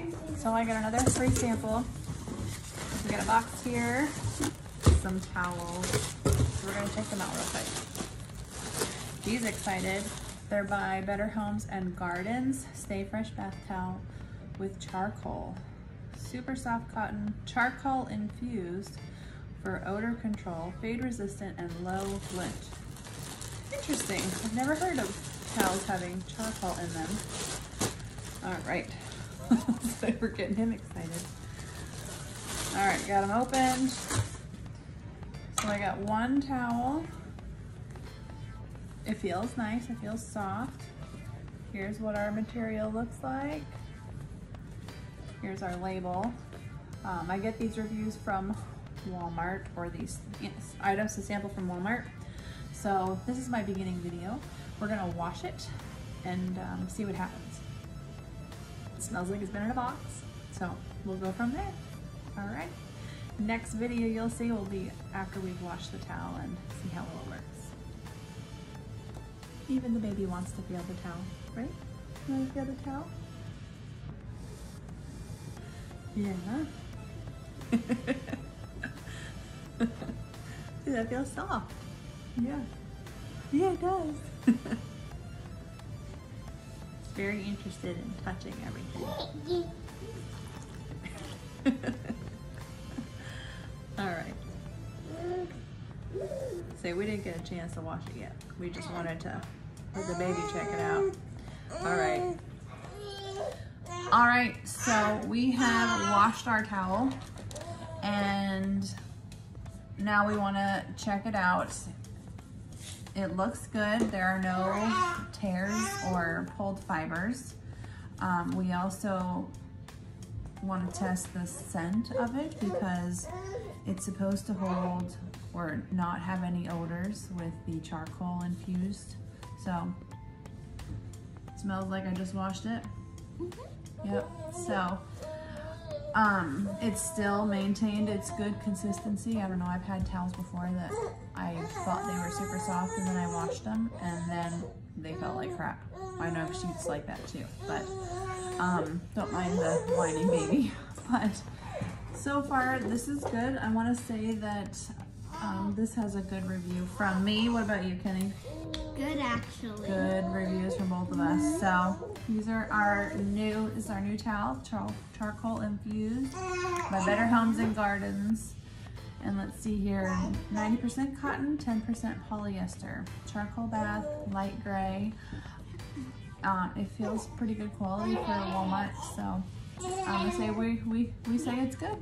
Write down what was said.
right, so I got another free sample. We got a box here, some towels. We're gonna check them out real quick. He's excited. They're by Better Homes and Gardens. Stay Fresh Bath Towel with charcoal. Super soft cotton, charcoal infused for odor control, fade resistant, and low lint. Interesting. I've never heard of towels having charcoal in them. All right. so we're getting him excited. All right, got him opened. So I got one towel. It feels nice, it feels soft. Here's what our material looks like. Here's our label. Um, I get these reviews from Walmart or these items to sample from Walmart. So this is my beginning video. We're gonna wash it and um, see what happens. It smells like it's been in a box. So we'll go from there. All right. Next video you'll see will be after we've washed the towel and see how well it works. Even the baby wants to feel the towel, right? You want to feel the towel? Yeah. See, that feels soft. Yeah. Yeah, it does. very interested in touching everything. All right. Say we didn't get a chance to wash it yet. We just wanted to let the baby check it out. All right. All right, so we have washed our towel and now we wanna check it out. It looks good. There are no tears or pulled fibers. Um, we also want to test the scent of it because it's supposed to hold or not have any odors with the charcoal infused. So, smells like I just washed it. Yep, so, um, it's still maintained its good consistency. I don't know, I've had towels before that I thought they were super soft and then I washed them and then they felt like crap. I know sheets like that too, but um, don't mind the whining baby. But so far, this is good. I want to say that um, this has a good review from me. What about you, Kenny? Good, actually. Good reviews from both of us. So these are our new, this is our new towel, char charcoal infused by Better Homes and Gardens. And let's see here, 90% cotton, 10% polyester. Charcoal bath, light gray. Um, it feels pretty good quality for Walmart, so I'm gonna say we, we, we say it's good.